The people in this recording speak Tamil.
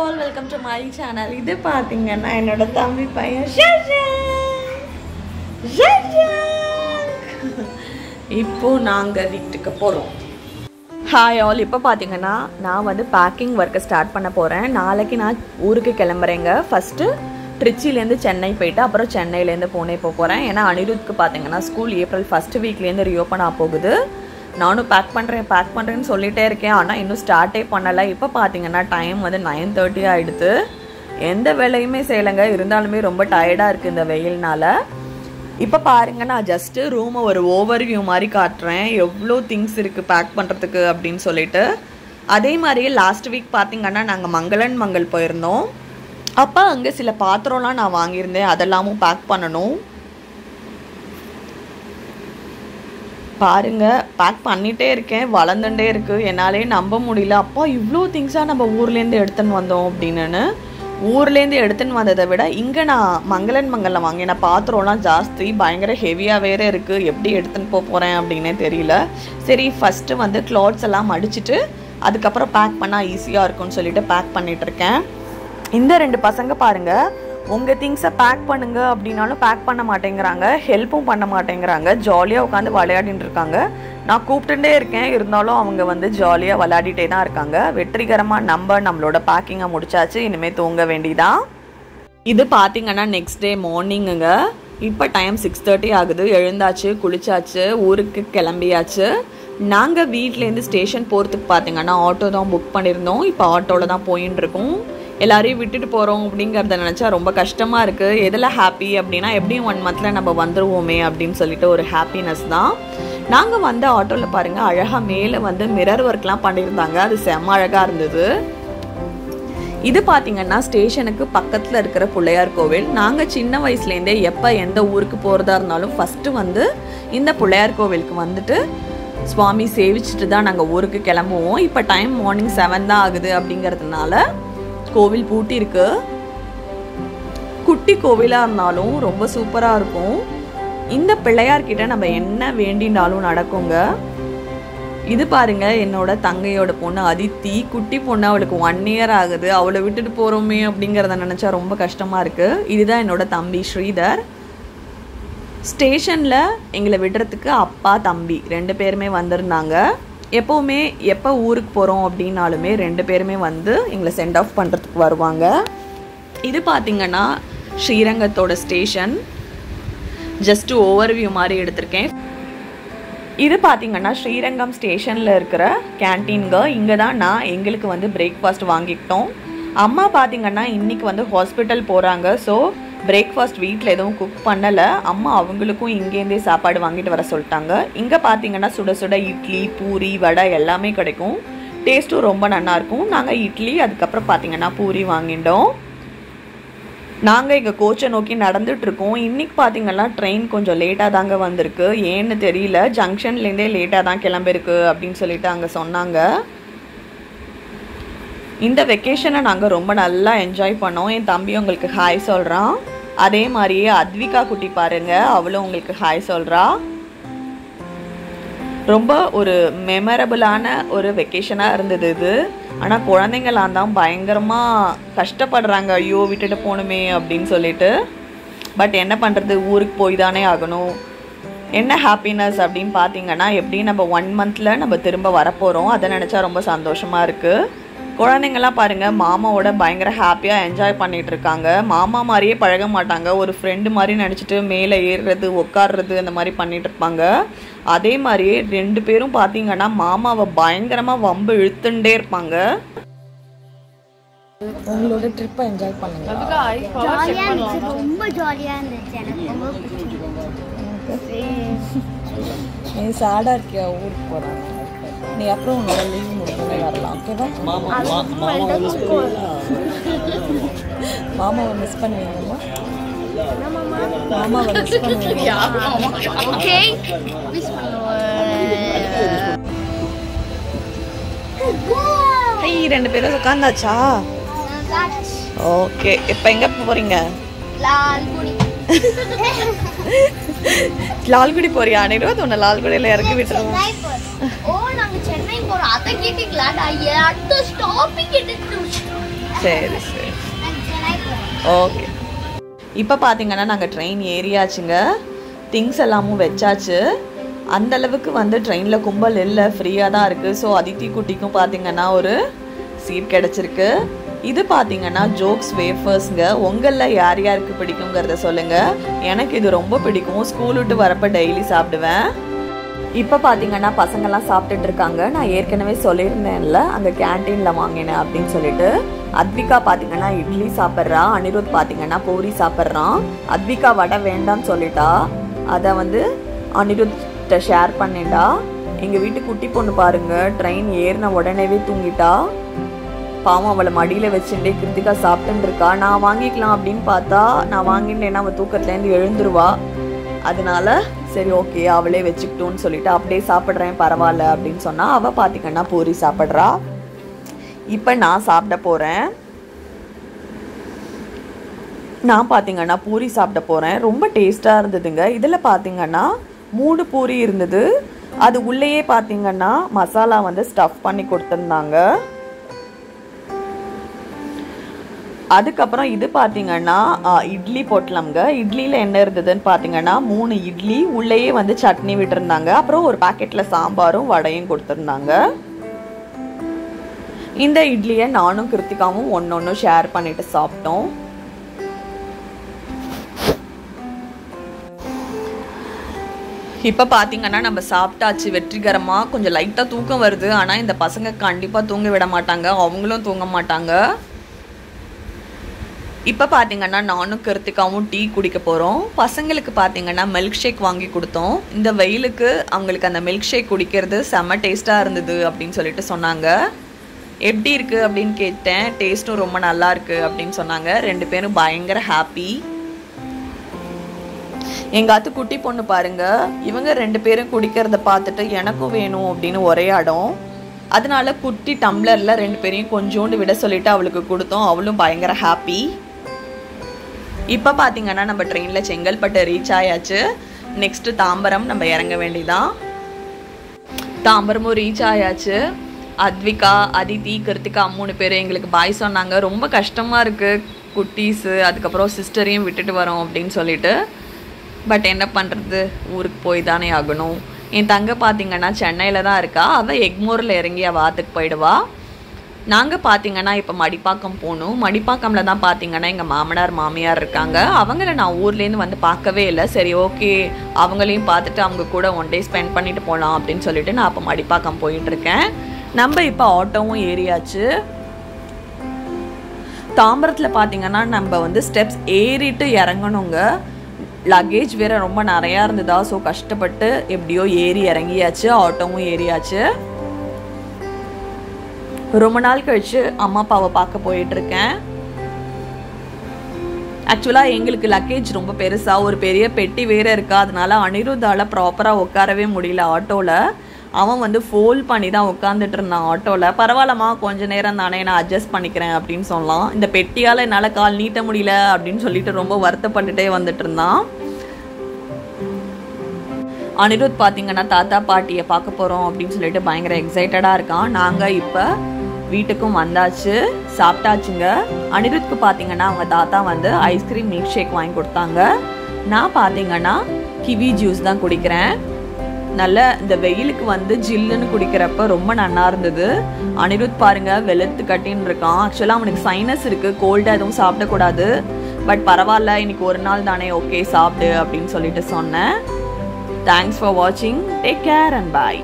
All welcome to my channel இது பார்த்தீங்கன்னா என்னோட தம்பி பையன் இப்போ நாங்கள் வீட்டுக்கு போகிறோம் ஹாய் ஆல் இப்போ பார்த்தீங்கன்னா நான் வந்து பேக்கிங் ஒர்க்கை ஸ்டார்ட் பண்ண போகிறேன் நாளைக்கு நான் ஊருக்கு கிளம்புறேங்க. ஃபஸ்ட்டு ட்ரிச்சிலேருந்து சென்னை போயிட்டு அப்புறம் சென்னையிலேருந்து பூனே போக போகிறேன் ஏன்னா அனிருத்துக்கு பார்த்தீங்கன்னா ஸ்கூல் ஏப்ரல் ஃபஸ்ட்டு வீக்லேருந்து ரீஓப்பன் ஆக போகுது. நானும் பேக் பண்ணுறேன் பேக் பண்ணுறேன்னு சொல்லிகிட்டே இருக்கேன். ஆனால் இன்னும் ஸ்டார்ட்டே பண்ணலை. இப்போ பார்த்தீங்கன்னா டைம் வந்து நைன் தேர்ட்டி ஆகிடுது எந்த வேலையுமே செய்யலைங்க. இருந்தாலுமே ரொம்ப டயர்டாக இருக்குது இந்த வெயில்னால். இப்போ பாருங்க நான் ஜஸ்ட்டு ரூமை ஒரு ஓவர் வியூ மாதிரி காட்டுறேன். எவ்வளோ திங்ஸ் இருக்குது பேக் பண்ணுறதுக்கு அப்படின்னு சொல்லிட்டு. அதே மாதிரியே லாஸ்ட் வீக் பார்த்தீங்கன்னா நாங்கள் மங்களன் மங்கள் போயிருந்தோம். அப்போ அங்கே சில பாத்திரம்லாம் நான் வாங்கியிருந்தேன். அதெல்லாமும் பேக் பண்ணணும். பாருங்க பேக் பண்ணிட்டே இருக்கேன் வளர்ந்துட்டே இருக்கு. என்னாலே நம்ப முடியல. அப்பா இவ்வளோ திங்ஸாக நம்ம ஊர்லேருந்து எடுத்துன்னு வந்தோம் அப்படின்னு. ஊர்லேருந்து எடுத்துன்னு வந்ததை விட இங்கே நான் மங்களன் மங்கலில் வாங்கின பாத்திரம்லாம் ஜாஸ்தி பயங்கர ஹெவியாக வேறு இருக்குது எப்படி எடுத்துன்னு போக போகிறேன் அப்படின்னே தெரியல. சரி ஃபஸ்ட்டு வந்து கிளாத்ஸ் எல்லாம் அடிச்சுட்டு அதுக்கப்புறம் பேக் பண்ணால் ஈஸியாக இருக்கும்னு சொல்லிட்டு பேக் பண்ணிகிட்ருக்கேன் இருக்கேன். இந்த ரெண்டு பசங்க பாருங்கள் உங்கள் திங்ஸை பேக் பண்ணுங்க அப்படின்னாலும் பேக் பண்ண மாட்டேங்கிறாங்க ஹெல்ப்பும் பண்ண மாட்டேங்கிறாங்க ஜாலியாக உட்காந்து விளையாடிட்டு இருக்காங்க. நான் கூப்பிட்டுட்டே இருக்கேன் இருந்தாலும் அவங்க வந்து ஜாலியாக விளையாடிட்டே தான் இருக்காங்க. வெற்றிகரமாக நம்ம நம்மளோட பேக்கிங்கை முடிச்சாச்சு இனிமேல் தூங்க வேண்டிதான் இது பார்த்தீங்கன்னா நெக்ஸ்ட் டே மார்னிங்குங்க இப்போ டைம் சிக்ஸ் தேர்ட்டி ஆகுது எழுந்தாச்சு குளிச்சாச்சு ஊருக்கு கிளம்பியாச்சு. நாங்கள் வீட்டிலேருந்து ஸ்டேஷன் போகிறதுக்கு பார்த்தீங்கன்னா ஆட்டோ தான் புக் பண்ணியிருந்தோம். இப்போ ஆட்டோவில் தான் போயின்னு இருக்கோம் எல்லாரையும் விட்டுட்டு போகிறோம் அப்படிங்கிறத நினச்சா ரொம்ப கஷ்டமாக இருக்குது எதில் ஹாப்பி அப்படின்னா எப்படியும் ஒன் மந்தில் நம்ம வந்துடுவோமே அப்படின்னு சொல்லிட்டு ஒரு ஹாப்பினஸ் தான். நாங்கள் வந்த ஆட்டோவில் பாருங்கள் அழகாக மேலே வந்து மிரர் ஒர்க்லாம் பண்ணியிருந்தாங்க. அது செம்ம அழகாக இருந்தது. இது பார்த்தீங்கன்னா ஸ்டேஷனுக்கு பக்கத்தில் இருக்கிற பிள்ளையார் கோவில். நாங்கள் சின்ன வயசுலேருந்தே எப்போ எந்த ஊருக்கு போகிறதா இருந்தாலும் ஃபஸ்ட்டு வந்து இந்த பிள்ளையார் கோவிலுக்கு வந்துட்டு சுவாமி சேவிச்சுட்டு தான் நாங்கள் ஊருக்கு கிளம்புவோம். இப்போ டைம் மார்னிங் செவன் தான் ஆகுது அப்படிங்கிறதுனால கோவில் பூட்டி இருக்கு குட்டி கோவிலாக இருந்தாலும் ரொம்ப சூப்பராக இருக்கும். இந்த பிள்ளையார்கிட்ட நம்ம என்ன வேண்டினாலும் நடக்குங்க. இது பாருங்க என்னோட தங்கையோட பொண்ணு அதித்தி. குட்டி பொண்ணு அவளுக்கு ஒன் இயர் ஆகுது. அவளை விட்டுட்டு போகிறோமே அப்படிங்கிறத நினச்சா ரொம்ப கஷ்டமாக இருக்குது இதுதான் என்னோட தம்பி ஸ்ரீதர். ஸ்டேஷனில் எங்களை விடுறதுக்கு அப்பா தம்பி ரெண்டு பேருமே வந்திருந்தாங்க. எப்போவுமே எப்போ ஊருக்கு போகிறோம் அப்படின்னாலுமே ரெண்டு பேருமே வந்து எங்களை சென்ட் ஆஃப் பண்ணுறதுக்கு வருவாங்க. இது பார்த்திங்கன்னா ஸ்ரீரங்கத்தோட ஸ்டேஷன் ஜஸ்ட் ஓவர் வியூ மாதிரி எடுத்திருக்கேன். இது பார்த்தீங்கன்னா ஸ்ரீரங்கம் ஸ்டேஷனில் இருக்கிற கேன்டீன்க இங்கே தான் நான் எங்களுக்கு வந்து பிரேக்ஃபாஸ்ட் வாங்கிக்கிட்டோம். அம்மா பார்த்தீங்கன்னா இன்றைக்கி வந்து ஹாஸ்பிட்டல் போகிறாங்க ஸோ பிரேக்ஃபாஸ்ட் வீட்டில் எதுவும் குக் பண்ணலை. அம்மா அவங்களுக்கும் இங்கேருந்தே சாப்பாடு வாங்கிட்டு வர சொல்லிட்டாங்க. இங்கே பார்த்தீங்கன்னா சுட சுட இட்லி பூரி வடை எல்லாமே கிடைக்கும். டேஸ்ட்டும் ரொம்ப நல்லாயிருக்கும் நாங்கள் இட்லி அதுக்கப்புறம் பார்த்தீங்கன்னா பூரி வாங்கிட்டோம். நாங்கள் எங்கள் கோச்சை நோக்கி நடந்துகிட்ருக்கோம் இன்றைக்கி இன்னைக்கு பார்த்தீங்கன்னா ட்ரெயின் கொஞ்சம் லேட்டாக தாங்க வந்திருக்கு. ஏன்னு தெரியல. ஜங்ஷன்லேருந்தே லேட்டாக தான் கிளம்பிருக்கு அப்படின்னு சொல்லிட்டு அங்கே சொன்னாங்க. இந்த வெக்கேஷனை நாங்கள் ரொம்ப நல்லா என்ஜாய் பண்ணோம். என் தம்பி உங்களுக்கு ஹாய் சொல்கிறான் அதே மாதிரியே அத்விகா குட்டி பாருங்கள் அவளும் உங்களுக்கு ஹாய் சொல்கிறா ரொம்ப ஒரு மெமரபுளான ஒரு வெக்கேஷனாக இருந்தது இது. ஆனால் குழந்தைங்களாம் தான் பயங்கரமாக கஷ்டப்படுறாங்க. ஐயோ விட்டுட்டு போகணுமே அப்படின்னு சொல்லிட்டு. பட் என்ன பண்ணுறது ஊருக்கு போய் தானே ஆகணும். என்ன ஹாப்பினஸ் அப்படின்னு பார்த்தீங்கன்னா எப்படி நம்ம ஒன் மந்தில் நம்ம திரும்ப வரப்போகிறோம் அதை நினச்சா ரொம்ப சந்தோஷமாக இருக்குது குழந்தைங்கள்லாம் பாருங்கள் மாமாவோட பயங்கர ஹாப்பியாக என்ஜாய் பண்ணிட்டு இருக்காங்க மாமா மாதிரியே பழக மாட்டாங்க ஒரு ஃப்ரெண்டு மாதிரி நினச்சிட்டு மேலே ஏறுறது உட்காடுறது அந்த மாதிரி பண்ணிட்டு இருப்பாங்க அதே மாதிரியே ரெண்டு பேரும் பார்த்தீங்கன்னா மாமாவை பயங்கரமாக வம்பு இழுத்துட்டே இருப்பாங்க உங்களோட ட்ரிப்பை என்ஜாய் பண்ணுங்க ரொம்ப ஜாலியா இருந்துச்சு எனக்கு நீ சேடாக இருக்கியா ஊருக்கு போகிறாங்க நீ அப்புறம் உன்னோட லீவ் முடிஞ்சோடனே வரலாம் ஓகேவா மாமாவை மிஸ் பண்ணுவீங்கம்மா மாமாவை மிஸ் பண்ணுவீங்க ஓகே மிஸ் ஐய் ரெண்டு பேரும் உட்காந்தாச்சா ஓகே இப்போ எங்கே போகிறீங்க லால்குடி போறியா அனிருத் உன்னை லால்குடியில் இறக்கி விட்டுருவோம். சென்னை போறோம். ஓ நாங்க சென்னை போறோம். அதை கேட்டீங்களா நான் அடுத்த ஸ்டாப்பிங் எடுத்து சரி சரி. ஓகே. இப்போ பார்த்தீங்கன்னா நாங்கள் ட்ரெயின் ஏறியாச்சுங்க. திங்ஸ் எல்லாமும் வச்சாச்சு. அந்த அளவுக்கு வந்து ட்ரெயினில் கும்பல் இல்லை ஃப்ரீயாக தான் இருக்குது ஸோ அதித்தி குட்டிக்கும் பார்த்தீங்கன்னா ஒரு சீட் கிடச்சிருக்கு. இது பார்த்தீங்கன்னா ஜோக்ஸ் வேஃபர்ஸ்ங்க உங்களில் யார் யாருக்கு பிடிக்குங்கிறத சொல்லுங்கள் எனக்கு இது ரொம்ப பிடிக்கும். ஸ்கூல் விட்டு வரப்போ டெய்லி சாப்பிடுவேன். இப்போ பார்த்தீங்கன்னா பசங்கள்லாம் சாப்பிட்டுட்டு இருக்காங்க. நான் ஏற்கனவே சொல்லியிருந்தேன்ல அங்கே கேன்டீனில் வாங்கினேன் அப்படின்னு சொல்லிட்டு. அத்விகா பார்த்தீங்கன்னா இட்லி சாப்பிட்றா. அனிருத் பார்த்தீங்கன்னா பூரி சாப்பிட்றான். அத்விகா வடை வேண்டாம்னு சொல்லிட்டா. அதை வந்து அனிருத்கிட்ட ஷேர் பண்ணிட்டா. எங்கள் வீட்டு குட்டி பொண்ணு பாருங்க ட்ரெயின் ஏறின உடனேவே தூங்கிட்டா. பாவம் அவளை மடியில் வச்சுட்டே கிருத்திகா சாப்பிட்டுன்னு இருக்கா நான் வாங்கிக்கலாம் அப்படின்னு பார்த்தா நான் வாங்கிட்டேன்னா அவள் தூக்கத்துலேருந்து எழுந்துருவா. அதனால சரி ஓகே அவளே வச்சுக்கிட்டோன்னு சொல்லிட்டு அப்படியே சாப்பிட்றேன் பரவாயில்ல அப்படின்னு சொன்னால் அவள் பார்த்தீங்கன்னா பூரி சாப்பிட்றா. இப்போ நான் சாப்பிட போகிறேன் நான் பார்த்தீங்கன்னா பூரி சாப்பிட போகிறேன் ரொம்ப டேஸ்ட்டாக இருந்ததுங்க. இதில் பார்த்தீங்கன்னா மூணு பூரி இருந்தது. அது உள்ளேயே பார்த்தீங்கன்னா மசாலா வந்து ஸ்டஃப் பண்ணி கொடுத்துருந்தாங்க. அதுக்கப்புறம் இது பார்த்தீங்கன்னா இட்லி பொட்டலம்ங்க. இட்லியில் என்ன இருந்ததுன்னு பார்த்தீங்கன்னா மூணு இட்லி உள்ளேயே வந்து சட்னி விட்டுருந்தாங்க. அப்புறம் ஒரு பாக்கெட்டில் சாம்பாரும் வடையும் கொடுத்துருந்தாங்க. இந்த இட்லியை நானும் கிருத்திகாவும் ஒன்று ஒன்று ஷேர் பண்ணிட்டு சாப்பிட்டோம். இப்போ பார்த்தீங்கன்னா நம்ம சாப்பிட்டாச்சு. வெற்றிகரமாக கொஞ்சம் லைட்டாக தூக்கம் வருது. ஆனால் இந்த பசங்க கண்டிப்பாக தூங்க விட மாட்டாங்க. அவங்களும் தூங்க மாட்டாங்க. இப்போ பார்த்தீங்கன்னா நானும் கிருத்திகாவும் டீ குடிக்க போகிறோம் பசங்களுக்கு பார்த்தீங்கன்னா மில்க் ஷேக் வாங்கி கொடுத்தோம். இந்த வெயிலுக்கு அவங்களுக்கு அந்த மில்க் ஷேக் குடிக்கிறது செம்ம டேஸ்ட்டாக இருந்தது அப்படின்னு சொல்லிட்டு சொன்னாங்க. எப்படி இருக்குது அப்படின்னு கேட்டேன். டேஸ்ட்டும் ரொம்ப நல்லா இருக்குது அப்படின்னு சொன்னாங்க. ரெண்டு பேரும் பயங்கர ஹாப்பி எங்கள் அத்து குட்டி பொண்ணு பாருங்க. இவங்க ரெண்டு பேரும் குடிக்கிறத பார்த்துட்டு எனக்கும் வேணும் அப்படின்னு ஒரே அடம். அதனால குட்டி டம்ளரில் ரெண்டு பேரையும் கொஞ்சோண்டு விட சொல்லிட்டு அவளுக்கு கொடுத்தோம். அவளும் பயங்கர ஹாப்பி இப்போ பார்த்தீங்கன்னா நம்ம ட்ரெயினில் செங்கல்பட்டு ரீச் ஆயாச்சு. நெக்ஸ்ட் தாம்பரம் நம்ம இறங்க வேண்டியதான் தாம்பரமும் ரீச் ஆயாச்சு. அத்விகா அதிதி கிருத்திகா மூணு பேர் எங்களுக்கு பாய் சொன்னாங்க. ரொம்ப கஷ்டமாக இருக்குது குட்டீஸு அதுக்கப்புறம் சிஸ்டரையும் விட்டுட்டு வரோம் அப்படின்னு சொல்லிட்டு. பட் என்ன பண்ணுறது ஊருக்கு போய் தானே ஆகணும். என் தங்க பார்த்தீங்கன்னா சென்னையில் தான் இருக்கா. அவள் எக்மோரில் இறங்கி அவள் ஆற்றுக்கு போயிடுவா. நாங்கள் பார்த்தீங்கன்னா இப்போ மடிப்பாக்கம் போகணும் மடிப்பாக்கமில் தான் பார்த்தீங்கன்னா எங்கள் மாமனார் மாமியார் இருக்காங்க. அவங்கள நான் ஊர்லேருந்து வந்து பார்க்கவே இல்லை. சரி ஓகே. அவங்களையும் பார்த்துட்டு அவங்க கூட ஒன் டே ஸ்பெண்ட் பண்ணிட்டு போகலாம் அப்படின்னு சொல்லிட்டு நான் அப்போ மடிப்பாக்கம் போயிட்டுருக்கேன் நம்ம இப்போ ஆட்டோவும் ஏறியாச்சு. தாம்பரத்தில் பார்த்தீங்கன்னா நம்ம வந்து ஸ்டெப்ஸ் ஏறிட்டு இறங்கணுங்க. லக்கேஜ் வேற ரொம்ப நிறையா இருந்ததா ஸோ கஷ்டப்பட்டு எப்படியோ ஏறி இறங்கியாச்சு. ஆட்டோவும் ஏறியாச்சு. ரொம்ப நாள் கழிச்சு அம்மா அப்பாவை பார்க்க போயிட்டுருக்கேன். ஆக்சுவலாக எங்களுக்கு லக்கேஜ் ரொம்ப பெருசாக ஒரு பெரிய பெட்டி வேறு இருக்கா. அதனால அனிருத்தால் ப்ராப்பராக உட்காரவே முடியல ஆட்டோவில் அவன் வந்து ஃபோல் பண்ணி தான் உட்காந்துட்டு இருந்தான் ஆட்டோவில் பரவாயில்லம்மா கொஞ்ச நேரம் தானே நான் அட்ஜஸ்ட் பண்ணிக்கிறேன் அப்படின்னு சொல்லலாம் இந்த பெட்டியால் என்னால் கால் நீட்ட முடியல அப்படின்னு சொல்லிட்டு ரொம்ப வருத்தப்பட்டுட்டே வந்துட்டு இருந்தான். அனிருத் பார்த்தீங்கன்னா தாத்தா பாட்டியை பார்க்க போகிறோம் அப்படின்னு சொல்லிட்டு பயங்கர எக்ஸைட்டடாக இருக்கான். நாங்கள் இப்போ வீட்டுக்கும் வந்தாச்சு சாப்பிட்டாச்சுங்க. அனிருத்க்கு பார்த்தீங்கன்னா அவங்க தாத்தா வந்து ஐஸ்கிரீம் மில்க் ஷேக் வாங்கி கொடுத்தாங்க. நான் பார்த்தீங்கன்னா கிவி ஜூஸ் தான் குடிக்கிறேன். நல்ல இந்த வெயிலுக்கு வந்து ஜில்லுன்னு குடிக்கிறப்ப ரொம்ப நல்லா இருந்தது. அனிருத் பாருங்க வெளுத்து கட்டின்னு இருக்கான். ஆக்சுவலாக அவனுக்கு சைனஸ் இருக்கு கோல்டாக எதுவும் சாப்பிடக்கூடாது. பட் பரவாயில்ல இன்னைக்கு ஒரு நாள் தானே ஓகே சாப்பிடு அப்படின்னு சொல்லிட்டு சொன்னேன். தேங்க்ஸ் ஃபார் வாட்சிங் டேக் கேர் அண்ட் பாய்